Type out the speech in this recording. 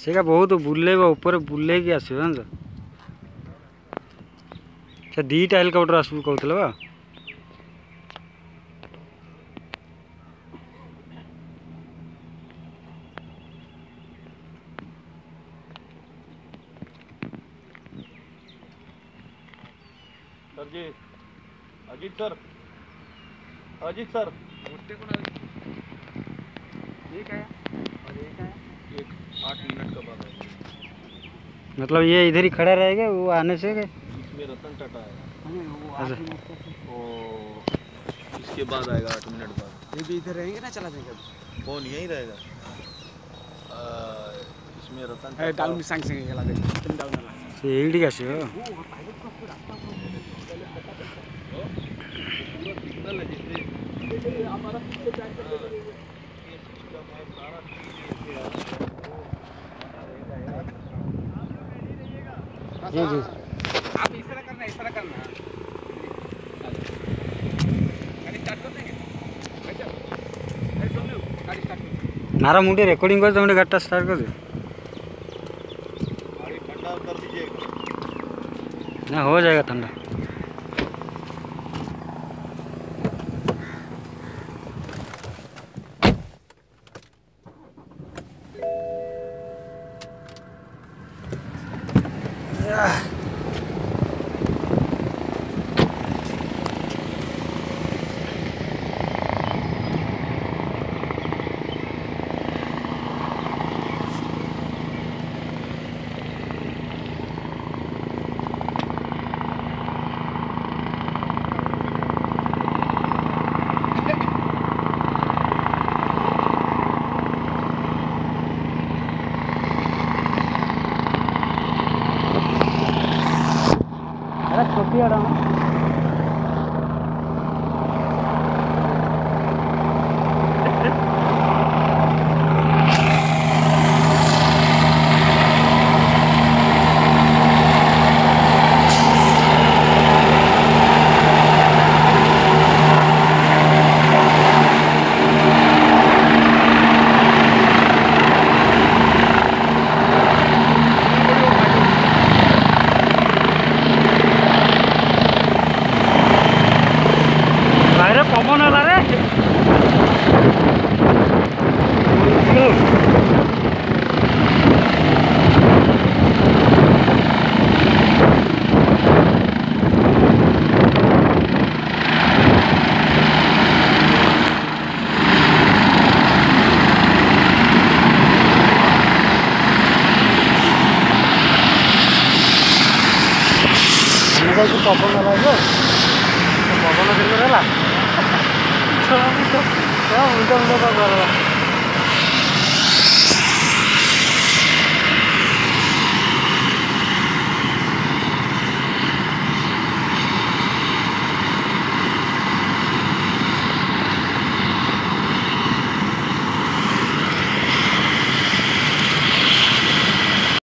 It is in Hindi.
ସେଇଟା ବହୁତ ବୁଲେଇବ ଉପରେ ବୁଲେଇକି ଆସିବ ଜାଣିଛ ସେ ଦୁଇଟା ହେଲିକପ୍ଟର ଆସିବୁ କହୁଥିଲେ ବା sir ji Ajit sir Ajit sir एक है मतलब ये इधर ही खड़ा रहेगा वो आने से गए। रतन टाटा अच्छा। इसके बाद आएगा आठ मिनट बाद। ये भी इधर रहेंगे ना चला जाएगा कौन यहीं रहेगा। इसमें रतन डाउन में सांग संगे चला देगा तुम डाउन वाला सीढ़ी कैसे हो हमारा जी जी आप इस तरह करना इस तरह करना नारा मुंडे रिकॉर्डिंग कर तुमने गाड़ी स्टार्ट कर दो गाड़ी ठंडा कर दीजिए ना हो जाएगा ठंडा Yeah. copiaron. বাইরে কমন হলা রে। কখন লাগবে बनाउँदैन ल हुन्छ हुन्छ म गरेर